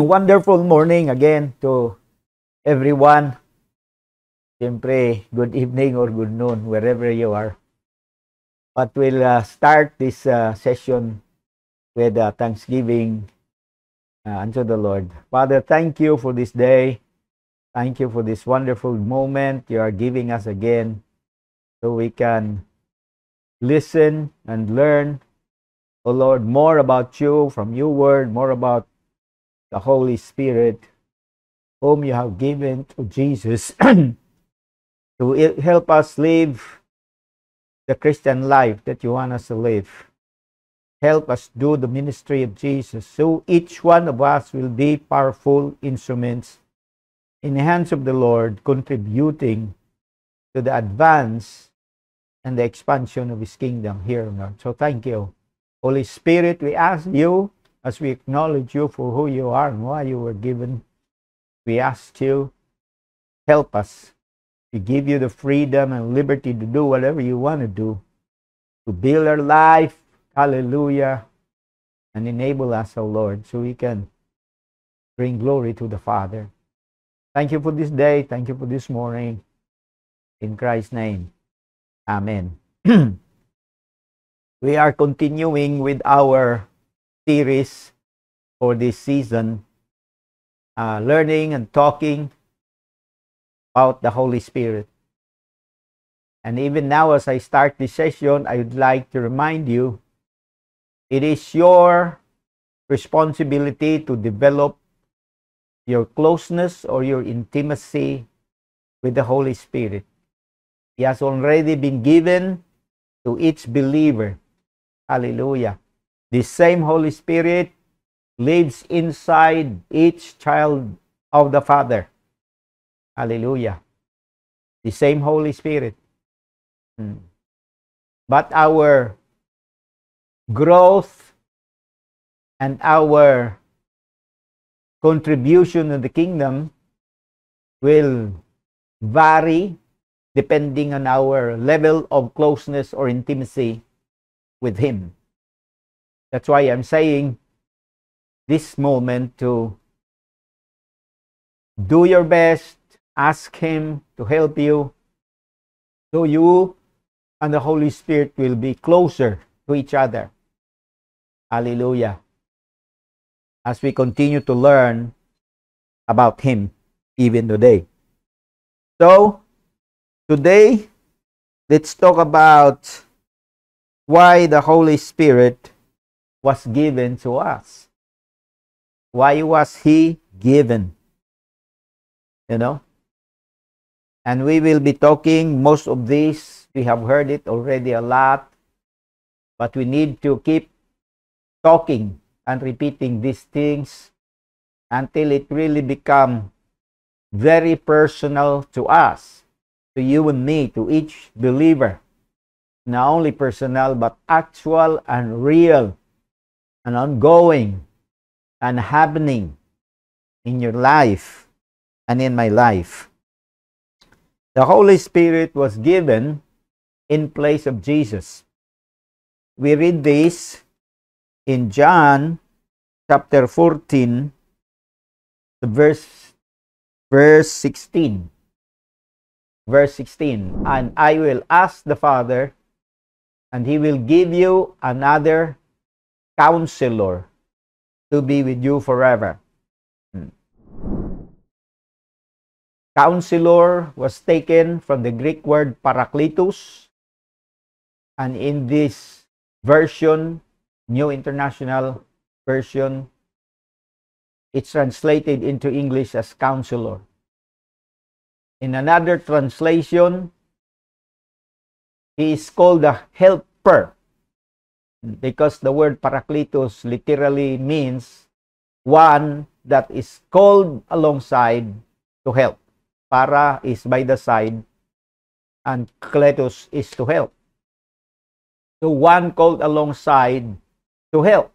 Wonderful morning again to everyone. Siyempre, good evening or good noon, wherever you are. But we'll uh, start this uh, session with uh, thanksgiving uh, unto the Lord. Father, thank you for this day. Thank you for this wonderful moment you are giving us again so we can listen and learn, oh Lord, more about you from your word, more about the Holy Spirit, whom you have given to Jesus to help us live the Christian life that you want us to live. Help us do the ministry of Jesus so each one of us will be powerful instruments in the hands of the Lord, contributing to the advance and the expansion of His kingdom here on earth. So thank you. Holy Spirit, we ask you as we acknowledge you for who you are and why you were given, we ask you, help us. We give you the freedom and liberty to do whatever you want to do, to build our life, hallelujah, and enable us, O Lord, so we can bring glory to the Father. Thank you for this day. Thank you for this morning. In Christ's name, Amen. we are continuing with our series for this season, uh, learning and talking about the Holy Spirit. And even now, as I start this session, I would like to remind you it is your responsibility to develop your closeness or your intimacy with the Holy Spirit. He has already been given to each believer. Hallelujah. The same Holy Spirit lives inside each child of the Father. Hallelujah. The same Holy Spirit. Hmm. But our growth and our contribution to the kingdom will vary depending on our level of closeness or intimacy with Him. That's why I'm saying this moment to do your best, ask Him to help you, so you and the Holy Spirit will be closer to each other. Hallelujah. As we continue to learn about Him even today. So, today, let's talk about why the Holy Spirit was given to us. Why was he given? You know? And we will be talking most of this. We have heard it already a lot. But we need to keep talking and repeating these things until it really become very personal to us, to you and me, to each believer. Not only personal, but actual and real and ongoing and happening in your life and in my life. The Holy Spirit was given in place of Jesus. We read this in John chapter 14 verse verse 16 verse 16 and I will ask the Father and he will give you another counselor to be with you forever. Counselor was taken from the Greek word parakletos, and in this version, New International Version, it's translated into English as counselor. In another translation, he is called a helper because the word parakletos literally means one that is called alongside to help. Para is by the side, and kletos is to help. So one called alongside to help.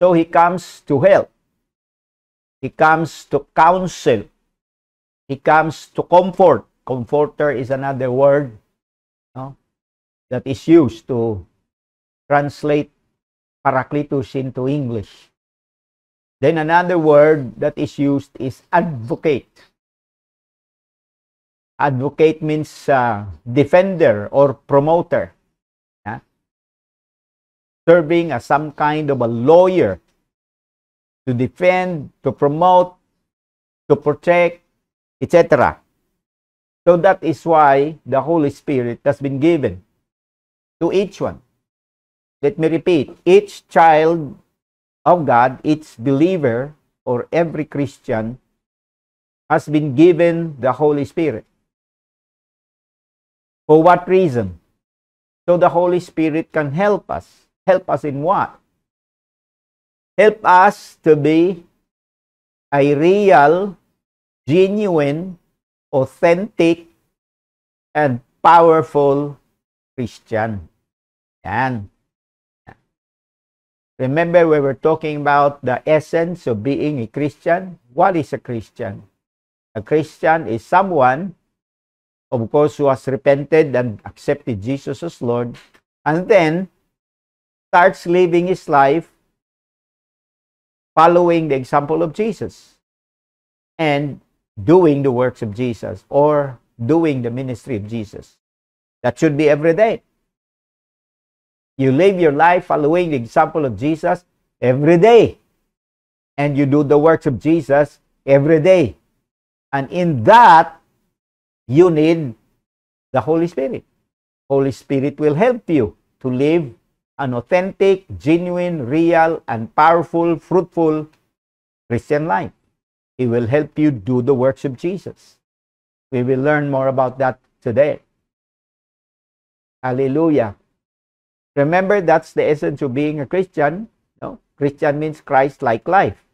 So he comes to help. He comes to counsel. He comes to comfort. Comforter is another word no, that is used to translate parakletos into English. Then another word that is used is advocate. Advocate means uh, defender or promoter. Yeah? Serving as some kind of a lawyer to defend, to promote, to protect, etc. So that is why the Holy Spirit has been given to each one. Let me repeat, each child of God, each believer or every Christian has been given the Holy Spirit. For what reason? So the Holy Spirit can help us. Help us in what? Help us to be a real, genuine, authentic, and powerful Christian. Yan. Remember, we were talking about the essence of being a Christian. What is a Christian? A Christian is someone, of course, who has repented and accepted Jesus as Lord, and then starts living his life following the example of Jesus and doing the works of Jesus or doing the ministry of Jesus. That should be every day. You live your life following the example of Jesus every day. And you do the works of Jesus every day. And in that, you need the Holy Spirit. Holy Spirit will help you to live an authentic, genuine, real, and powerful, fruitful Christian life. He will help you do the works of Jesus. We will learn more about that today. Hallelujah. Remember, that's the essence of being a Christian. No? Christian means Christ-like life.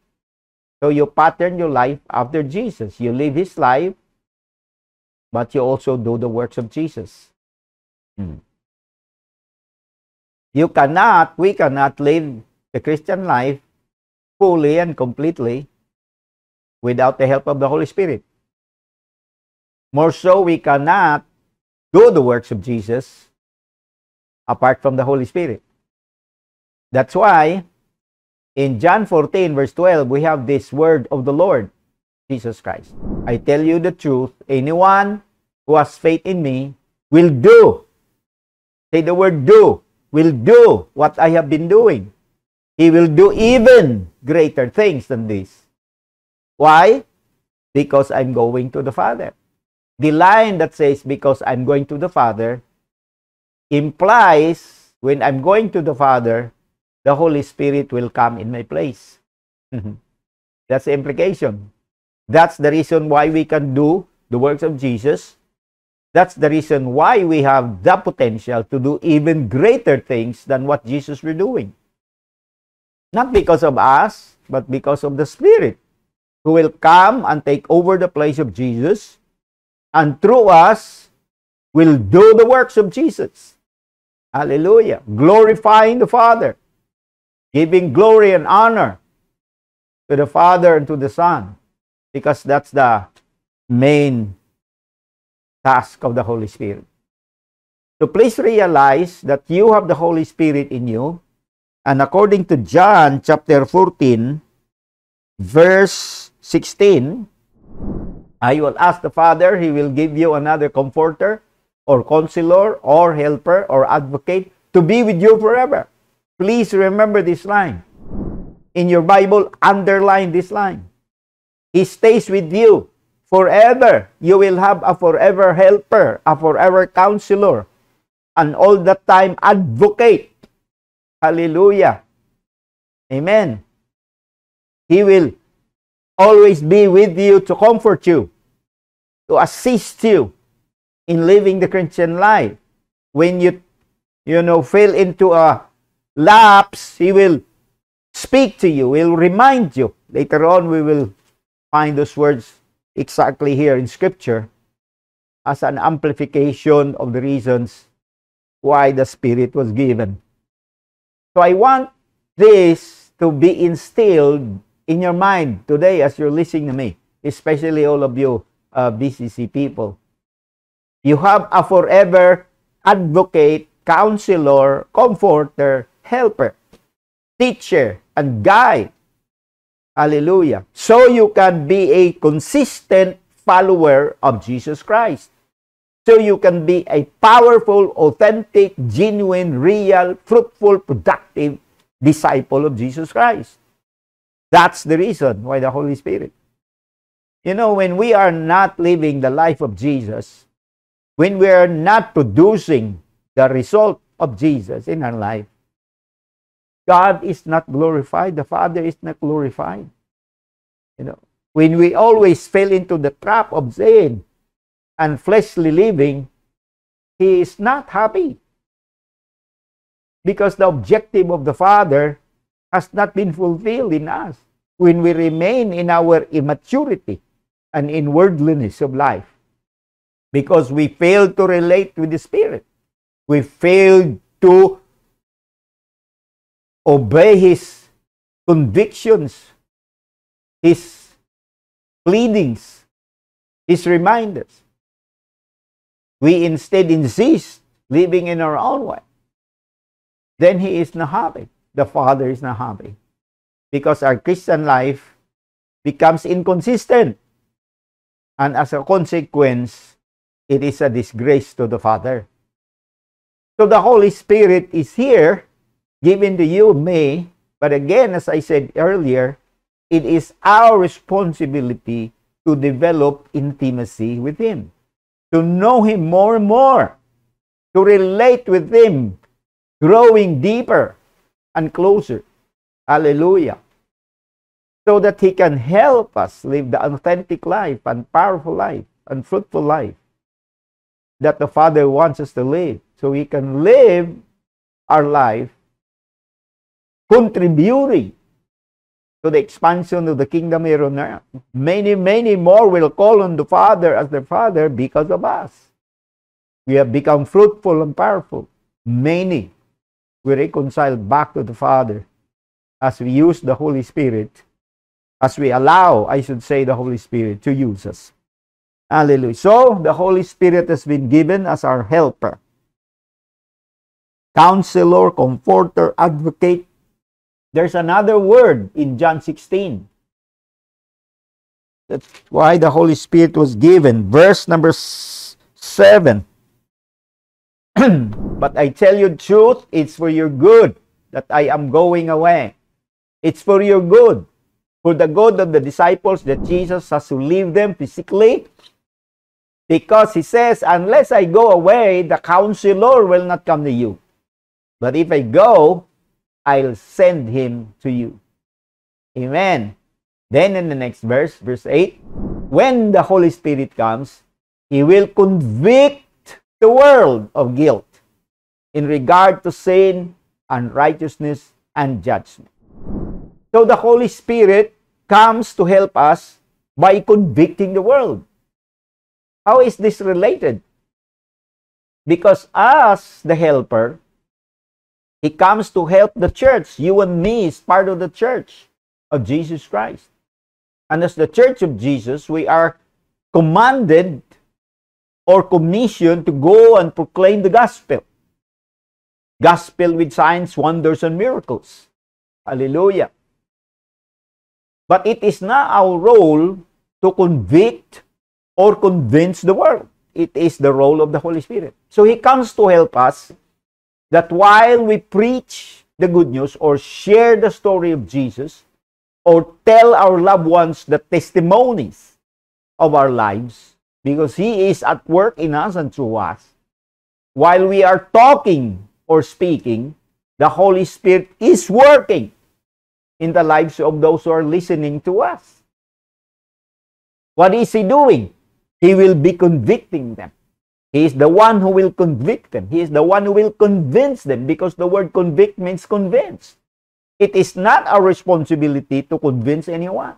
So you pattern your life after Jesus. You live his life, but you also do the works of Jesus. Hmm. You cannot, we cannot live the Christian life fully and completely without the help of the Holy Spirit. More so, we cannot do the works of Jesus apart from the Holy Spirit. That's why in John 14, verse 12, we have this word of the Lord, Jesus Christ. I tell you the truth, anyone who has faith in me will do. Say the word do. Will do what I have been doing. He will do even greater things than this. Why? Because I'm going to the Father. The line that says, because I'm going to the Father, implies when I'm going to the Father, the Holy Spirit will come in my place. That's the implication. That's the reason why we can do the works of Jesus. That's the reason why we have the potential to do even greater things than what Jesus were doing. Not because of us, but because of the Spirit who will come and take over the place of Jesus and through us will do the works of Jesus. Hallelujah. Glorifying the Father. Giving glory and honor to the Father and to the Son. Because that's the main task of the Holy Spirit. So please realize that you have the Holy Spirit in you. And according to John chapter 14, verse 16, I will ask the Father, He will give you another comforter or counselor or helper or advocate to be with you forever. Please remember this line. In your Bible, underline this line. He stays with you forever. You will have a forever helper, a forever counselor, and all the time advocate. Hallelujah. Amen. He will always be with you to comfort you, to assist you, in living the Christian life. When you, you know, fall into a lapse, He will speak to you, He will remind you. Later on, we will find those words exactly here in Scripture. as an amplification of the reasons why the Spirit was given. So I want this to be instilled in your mind today as you're listening to me, especially all of you uh, BCC people. You have a forever advocate, counselor, comforter, helper, teacher, and guide. Hallelujah. So you can be a consistent follower of Jesus Christ. So you can be a powerful, authentic, genuine, real, fruitful, productive disciple of Jesus Christ. That's the reason why the Holy Spirit. You know, when we are not living the life of Jesus, when we are not producing the result of Jesus in our life, God is not glorified, the Father is not glorified. You know, when we always fell into the trap of sin and fleshly living, He is not happy. Because the objective of the Father has not been fulfilled in us when we remain in our immaturity and in worldliness of life because we failed to relate with the Spirit. We failed to obey His convictions, His pleadings, His reminders. We instead insist living in our own way. Then He is not happy. The Father is not happy. Because our Christian life becomes inconsistent. And as a consequence, it is a disgrace to the Father. So the Holy Spirit is here, given to you, me. But again, as I said earlier, it is our responsibility to develop intimacy with Him, to know Him more and more, to relate with Him, growing deeper and closer. Hallelujah. So that He can help us live the authentic life and powerful life and fruitful life that the Father wants us to live. So we can live our life contributing to the expansion of the kingdom here on earth. Many, many more will call on the Father as their Father because of us. We have become fruitful and powerful. Many we reconcile back to the Father as we use the Holy Spirit, as we allow, I should say, the Holy Spirit to use us. Hallelujah. So, the Holy Spirit has been given as our helper, counselor, comforter, advocate. There's another word in John 16. That's why the Holy Spirit was given. Verse number 7. but I tell you truth, it's for your good that I am going away. It's for your good. For the good of the disciples that Jesus has to leave them physically because he says, Unless I go away, the counselor will not come to you. But if I go, I'll send him to you. Amen. Then in the next verse, verse 8, when the Holy Spirit comes, he will convict the world of guilt in regard to sin, unrighteousness, and judgment. So the Holy Spirit comes to help us by convicting the world. How is this related? Because as the helper, he comes to help the church. You and me is part of the church of Jesus Christ. And as the church of Jesus, we are commanded or commissioned to go and proclaim the gospel. Gospel with signs, wonders, and miracles. Hallelujah. But it is not our role to convict or convince the world. It is the role of the Holy Spirit. So He comes to help us that while we preach the good news or share the story of Jesus or tell our loved ones the testimonies of our lives, because He is at work in us and through us, while we are talking or speaking, the Holy Spirit is working in the lives of those who are listening to us. What is He doing? He will be convicting them. He is the one who will convict them. He is the one who will convince them because the word convict means convince. It is not our responsibility to convince anyone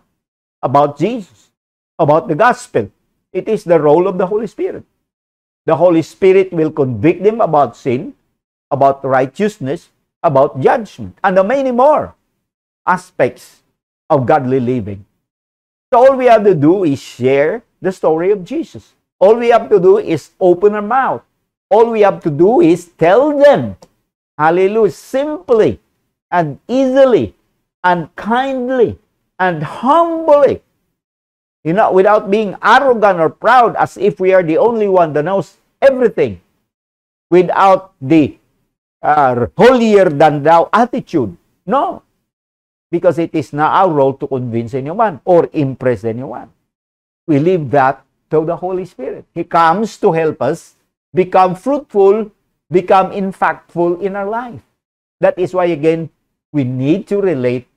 about Jesus, about the gospel. It is the role of the Holy Spirit. The Holy Spirit will convict them about sin, about righteousness, about judgment, and many more aspects of godly living. So all we have to do is share the story of Jesus. All we have to do is open our mouth. All we have to do is tell them, hallelujah, simply and easily and kindly and humbly. You know, without being arrogant or proud as if we are the only one that knows everything. Without the uh, holier than thou attitude. No. Because it is not our role to convince anyone or impress anyone. We leave that to the Holy Spirit. He comes to help us become fruitful, become impactful in our life. That is why, again, we need to relate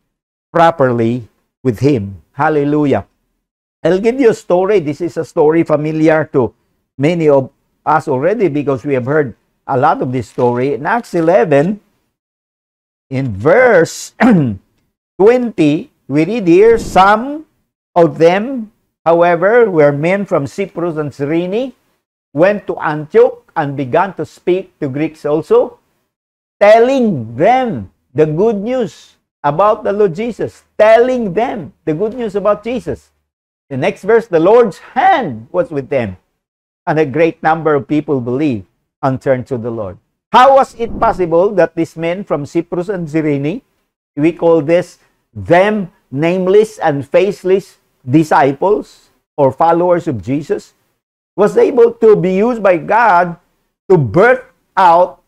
properly with Him. Hallelujah. I'll give you a story. This is a story familiar to many of us already because we have heard a lot of this story. In Acts 11, in verse 20, we read here, some of them, however, were men from Cyprus and Cyrene, went to Antioch and began to speak to Greeks also, telling them the good news about the Lord Jesus, telling them the good news about Jesus. The next verse, the Lord's hand was with them, and a great number of people believed and turned to the Lord. How was it possible that these men from Cyprus and Cyrene, we call this them nameless and faceless disciples or followers of Jesus, was able to be used by God to birth out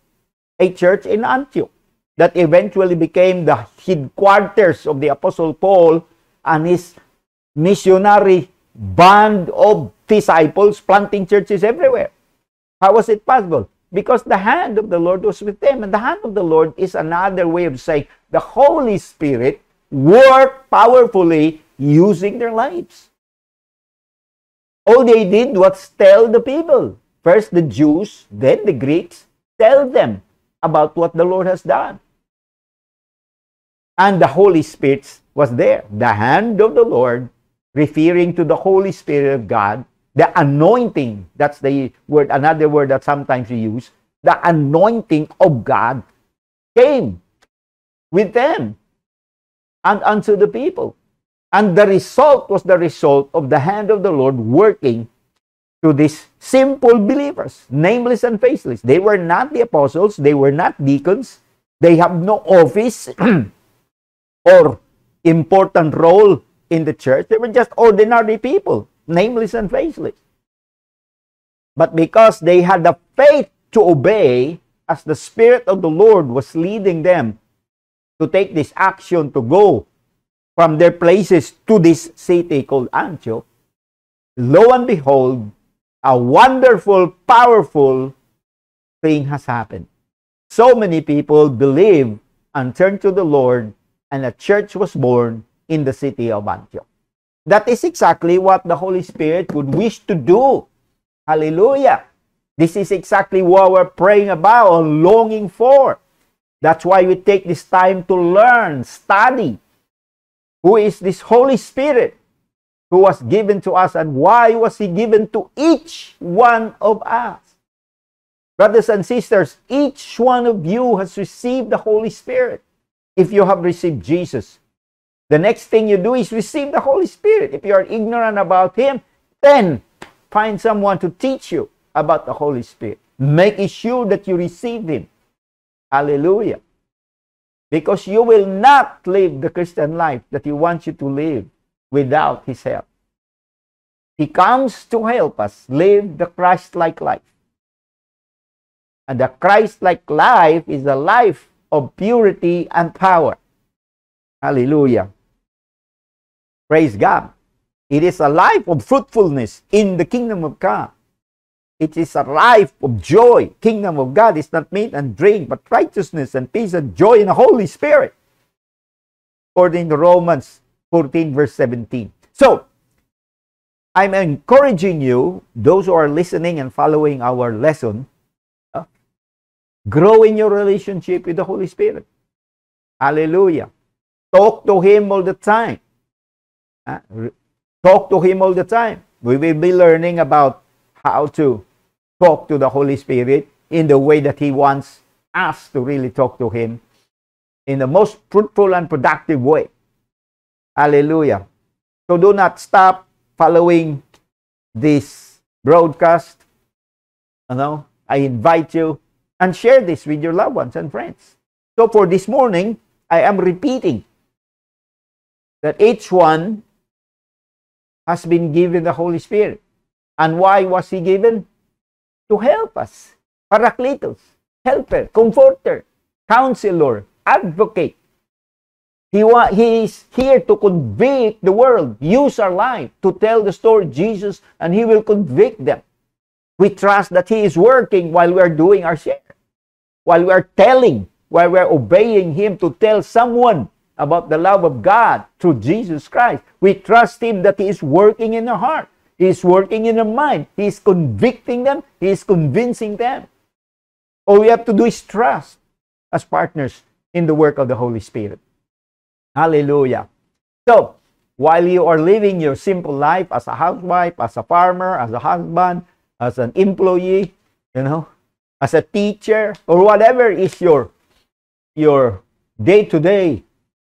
a church in Antioch that eventually became the headquarters of the Apostle Paul and his missionary band of disciples planting churches everywhere. How was it possible? Because the hand of the Lord was with them. And the hand of the Lord is another way of saying the Holy Spirit worked powerfully using their lives. All they did was tell the people. First the Jews, then the Greeks, tell them about what the Lord has done. And the Holy Spirit was there. The hand of the Lord, referring to the Holy Spirit of God, the anointing, that's the word, another word that sometimes we use, the anointing of God came with them and unto the people. And the result was the result of the hand of the Lord working to these simple believers, nameless and faceless. They were not the apostles, they were not deacons, they have no office or important role in the church. They were just ordinary people nameless and faceless. But because they had the faith to obey, as the Spirit of the Lord was leading them to take this action to go from their places to this city called Antioch, lo and behold, a wonderful, powerful thing has happened. So many people believe and turned to the Lord, and a church was born in the city of Antioch. That is exactly what the Holy Spirit would wish to do. Hallelujah. This is exactly what we're praying about and longing for. That's why we take this time to learn, study. Who is this Holy Spirit who was given to us and why was he given to each one of us? Brothers and sisters, each one of you has received the Holy Spirit. If you have received Jesus, the next thing you do is receive the Holy Spirit. If you are ignorant about Him, then find someone to teach you about the Holy Spirit. Make sure that you receive Him. Hallelujah. Because you will not live the Christian life that He wants you to live without His help. He comes to help us live the Christ like life. And the Christ like life is a life of purity and power. Hallelujah. Praise God. It is a life of fruitfulness in the kingdom of God. It is a life of joy. Kingdom of God is not meat and drink, but righteousness and peace and joy in the Holy Spirit. According to Romans 14, verse 17. So, I'm encouraging you, those who are listening and following our lesson, uh, grow in your relationship with the Holy Spirit. Hallelujah. Talk to Him all the time. Uh, talk to him all the time. We will be learning about how to talk to the Holy Spirit in the way that He wants us to really talk to Him in the most fruitful and productive way. Hallelujah. So do not stop following this broadcast. You know, I invite you and share this with your loved ones and friends. So for this morning, I am repeating that each one has been given the Holy Spirit. And why was he given? To help us. Parakletos, helper, comforter, counselor, advocate. He, wa- he is here to convict the world, use our life to tell the story Jesus, and He will convict them. We trust that He is working while we are doing our share, while we are telling, while we are obeying Him to tell someone about the love of God through Jesus Christ. We trust Him that He is working in their heart, He is working in their mind, He is convicting them, He is convincing them. All we have to do is trust as partners in the work of the Holy Spirit. Hallelujah. So, while you are living your simple life as a housewife, as a farmer, as a husband, as an employee, you know, as a teacher, or whatever is your your day-to-day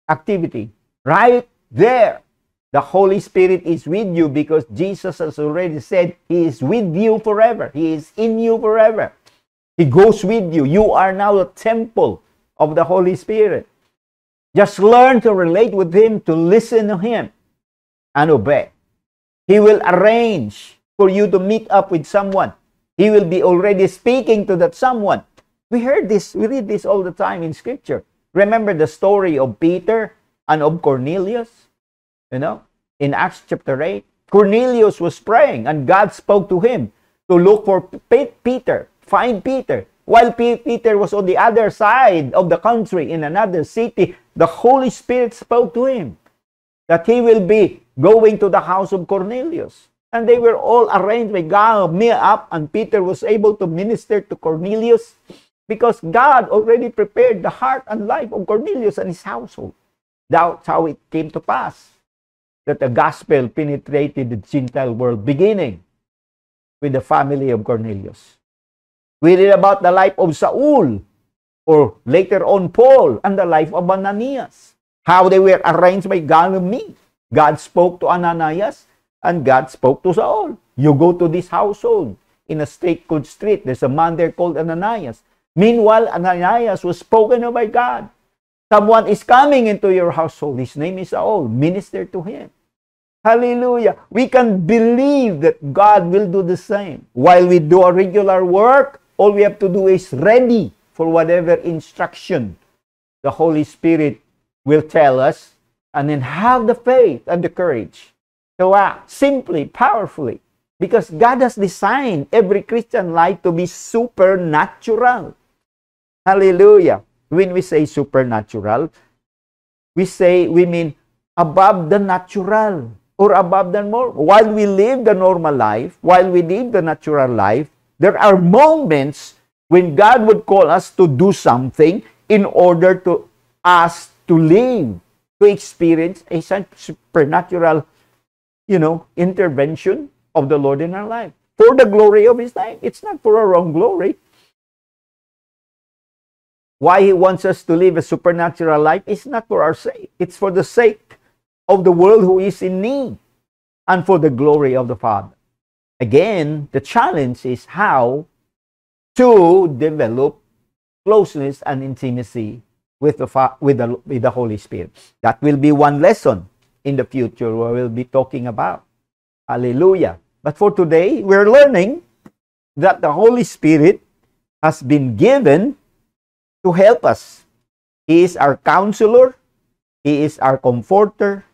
activity, right there, the Holy Spirit is with you because Jesus has already said He is with you forever. He is in you forever. He goes with you. You are now a temple of the Holy Spirit. Just learn to relate with Him, to listen to Him, and obey. He will arrange for you to meet up with someone. He will be already speaking to that someone. We heard this, we read this all the time in Scripture. Remember the story of Peter and of Cornelius? You know, in Acts chapter 8, Cornelius was praying and God spoke to him to look for Peter, find Peter. While Peter was on the other side of the country in another city, the Holy Spirit spoke to him that he will be going to the house of Cornelius. And they were all arranged by God, me up, and Peter was able to minister to Cornelius because God already prepared the heart and life of Cornelius and his household. That's how it came to pass that the gospel penetrated the Gentile world, beginning with the family of Cornelius. We read about the life of Saul, or later on Paul, and the life of Ananias. How they were arranged by God and me. God spoke to Ananias, and God spoke to Saul. You go to this household in a street called street. There's a man there called Ananias. Meanwhile, Ananias was spoken of by God. Someone is coming into your household. His name is Saul. Minister to him. Hallelujah. We can believe that God will do the same. While we do our regular work, all we have to do is ready for whatever instruction the Holy Spirit will tell us and then have the faith and the courage to act simply, powerfully. Because God has designed every Christian life to be supernatural. Hallelujah. When we say supernatural, we say, we mean above the natural or above the normal. While we live the normal life, while we live the natural life, there are moments when God would call us to do something in order to us to live, to experience a supernatural, you know, intervention of the Lord in our life for the glory of His name. It's not for our own glory why he wants us to live a supernatural life is not for our sake. It's for the sake of the world who is in need and for the glory of the Father. Again, the challenge is how to develop closeness and intimacy with the, with the, with the Holy Spirit. That will be one lesson in the future where we'll be talking about. Hallelujah. But for today, we're learning that the Holy Spirit has been given to help us. He is our counselor, He is our comforter,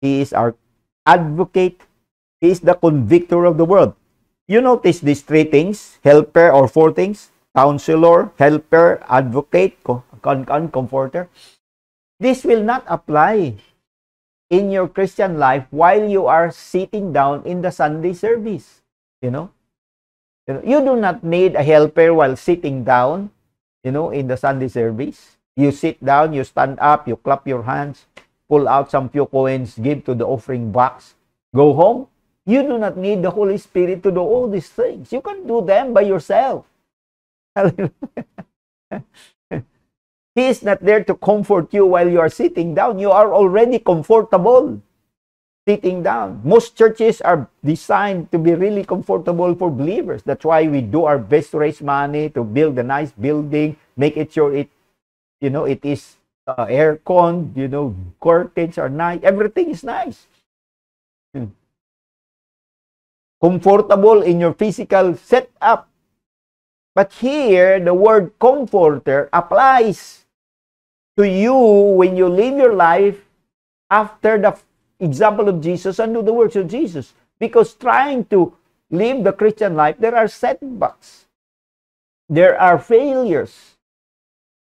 He is our advocate, He is the convictor of the world. You notice these three things, helper or four things, counselor, helper, advocate, con, con, comforter. This will not apply in your Christian life while you are sitting down in the Sunday service. You know, you do not need a helper while sitting down you know, in the Sunday service. You sit down, you stand up, you clap your hands, pull out some few coins, give to the offering box, go home. You do not need the Holy Spirit to do all these things. You can do them by yourself. he is not there to comfort you while you are sitting down. You are already comfortable sitting down. Most churches are designed to be really comfortable for believers. That's why we do our best to raise money to build a nice building, make it sure it, you know, it is uh, aircon, you know, curtains are nice. Everything is nice. Comfortable in your physical setup. But here, the word comforter applies to you when you live your life after the example of Jesus and do the works of Jesus. Because trying to live the Christian life, there are setbacks. There are failures.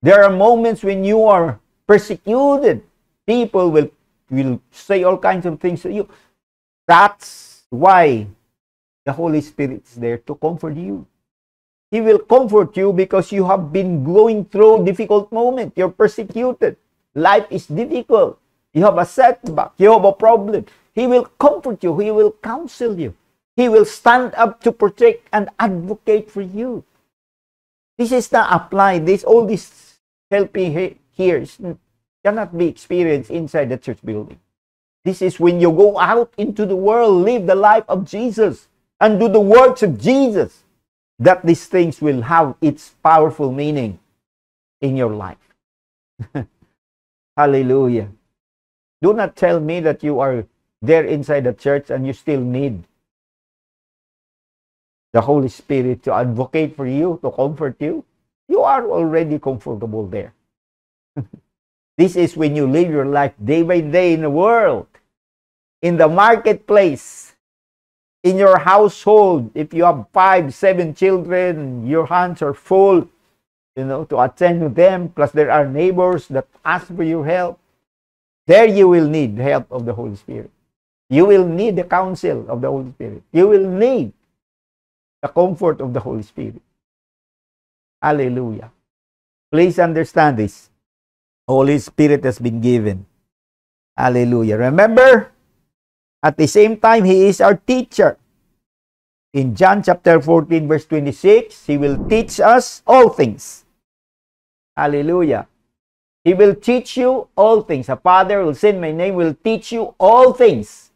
There are moments when you are persecuted. People will, will say all kinds of things to you. That's why the Holy Spirit is there to comfort you. He will comfort you because you have been going through difficult moment. You're persecuted. Life is difficult. You have a setback. You have a problem. He will comfort you. He will counsel you. He will stand up to protect and advocate for you. This is not applied. This all this helping here cannot be experienced inside the church building. This is when you go out into the world, live the life of Jesus, and do the works of Jesus, that these things will have its powerful meaning in your life. Hallelujah. Do not tell me that you are there inside the church and you still need the Holy Spirit to advocate for you, to comfort you. You are already comfortable there. this is when you live your life day by day in the world, in the marketplace, in your household. If you have five, seven children, your hands are full, you know, to attend to them, plus there are neighbors that ask for your help. There you will need the help of the Holy Spirit. You will need the counsel of the Holy Spirit. You will need the comfort of the Holy Spirit. Hallelujah. Please understand this. Holy Spirit has been given. Hallelujah. Remember, at the same time, He is our teacher. In John chapter 14, verse 26, He will teach us all things. Hallelujah. He will teach you all things. A Father will send my name, will teach you all things.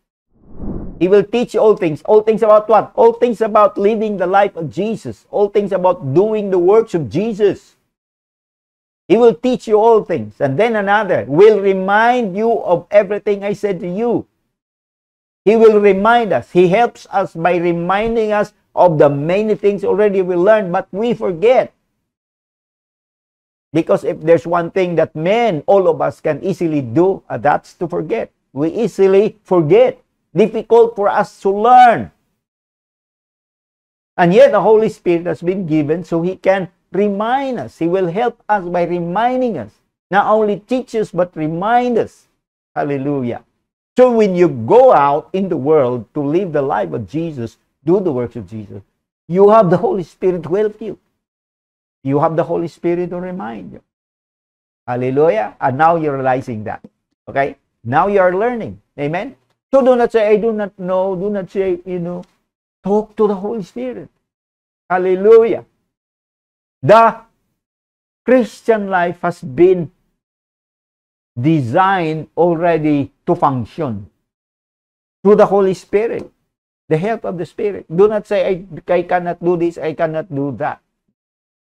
He will teach you all things. All things about what? All things about living the life of Jesus. All things about doing the works of Jesus. He will teach you all things. And then another will remind you of everything I said to you. He will remind us. He helps us by reminding us of the many things already we learned, but we forget. Because if there's one thing that men, all of us can easily do, uh, that's to forget. We easily forget. Difficult for us to learn. And yet the Holy Spirit has been given so He can remind us. He will help us by reminding us. Not only teach us, but remind us. Hallelujah. So when you go out in the world to live the life of Jesus, do the works of Jesus, you have the Holy Spirit to help you. You have the Holy Spirit to remind you. Hallelujah. And now you're realizing that. Okay? Now you are learning. Amen? So do not say, I do not know. Do not say, you know, talk to the Holy Spirit. Hallelujah. The Christian life has been designed already to function through the Holy Spirit, the help of the Spirit. Do not say, I, I cannot do this, I cannot do that.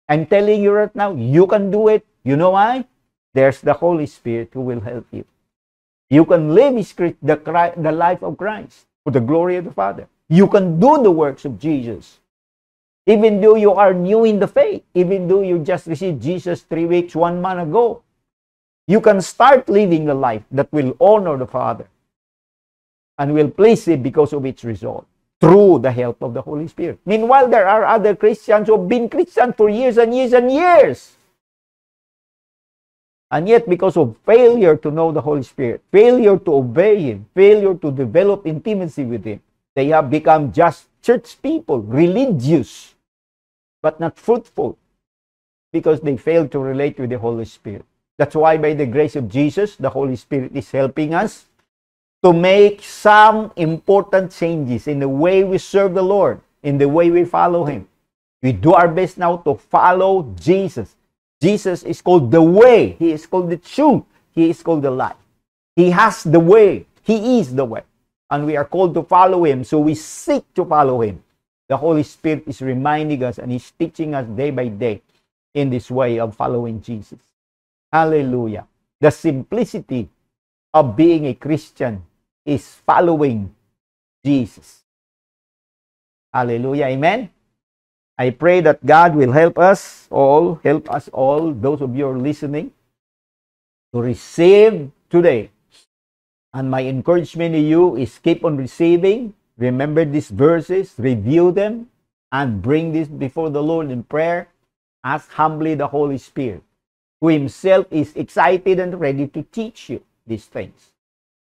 I'm telling you right now, you can do it. You know why? There's the Holy Spirit who will help you. You can live the, the life of Christ for the glory of the Father. You can do the works of Jesus. Even though you are new in the faith, even though you just received Jesus three weeks, one month ago, you can start living a life that will honor the Father and will please Him because of its result through the help of the Holy Spirit. Meanwhile, there are other Christians who have been Christian for years and years and years. And yet, because of failure to know the Holy Spirit, failure to obey Him, failure to develop intimacy with Him, they have become just church people, religious, but not fruitful, because they fail to relate with the Holy Spirit. That's why, by the grace of Jesus, the Holy Spirit is helping us to make some important changes in the way we serve the Lord, in the way we follow Him. We do our best now to follow Jesus. Jesus is called the way, He is called the truth, He is called the life. He has the way, He is the way. And we are called to follow Him, so we seek to follow Him. The Holy Spirit is reminding us and He's teaching us day by day in this way of following Jesus. Hallelujah. The simplicity of being a Christian is following Jesus. Hallelujah. Amen. I pray that God will help us all, help us all, those of you are listening, to receive today. And my encouragement to you is keep on receiving. Remember these verses, review them, and bring this before the Lord in prayer. Ask humbly the Holy Spirit, who Himself is excited and ready to teach you these things.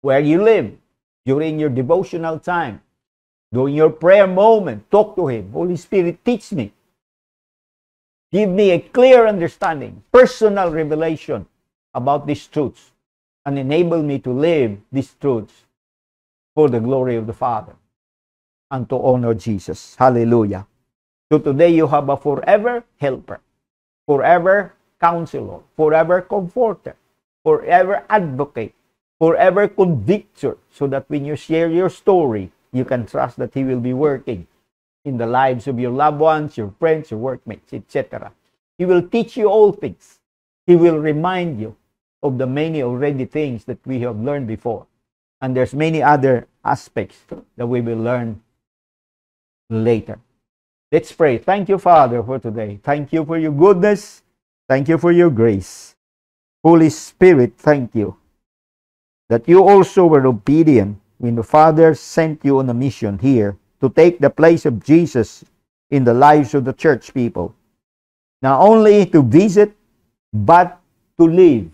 Where you live, during your devotional time, during your prayer moment, talk to Him. Holy Spirit, teach me. Give me a clear understanding, personal revelation about these truths, and enable me to live these truths for the glory of the Father and to honor Jesus. Hallelujah. So today you have a forever helper, forever counselor, forever comforter, forever advocate, forever convictor, so that when you share your story, you can trust that He will be working in the lives of your loved ones, your friends, your workmates, etc. He will teach you all things. He will remind you of the many already things that we have learned before. And there's many other aspects that we will learn later. Let's pray. Thank you, Father, for today. Thank you for your goodness. Thank you for your grace. Holy Spirit, thank you that you also were obedient when the Father sent you on a mission here to take the place of Jesus in the lives of the church people. Not only to visit, but to live.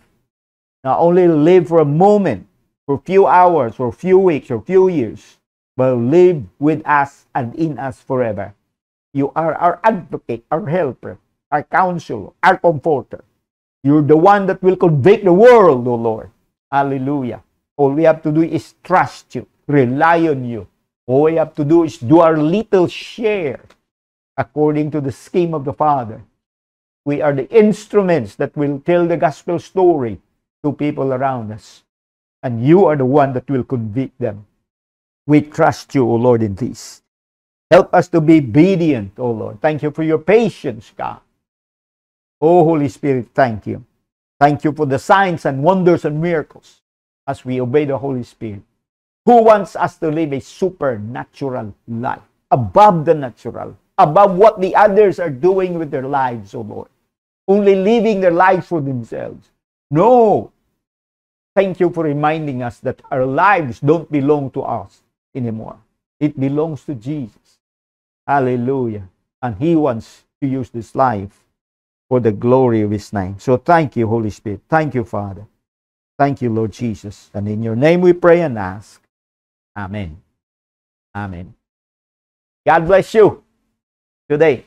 Not only live for a moment, for a few hours, for a few weeks, or a few years, but live with us and in us forever. You are our advocate, our helper, our counselor, our comforter. You're the one that will convict the world, O Lord. Hallelujah. All we have to do is trust you, rely on you. All we have to do is do our little share according to the scheme of the Father. We are the instruments that will tell the gospel story to people around us. And you are the one that will convict them. We trust you, O Lord, in this. Help us to be obedient, O Lord. Thank you for your patience, God. Oh, Holy Spirit, thank you. Thank you for the signs and wonders and miracles as we obey the Holy Spirit, who wants us to live a supernatural life, above the natural, above what the others are doing with their lives, O Lord. Only living their lives for themselves. No. Thank you for reminding us that our lives don't belong to us anymore. It belongs to Jesus. Hallelujah. And He wants to use this life for the glory of his name. So thank you, Holy Spirit. Thank you, Father. Thank you, Lord Jesus. And in your name we pray and ask. Amen. Amen. God bless you today.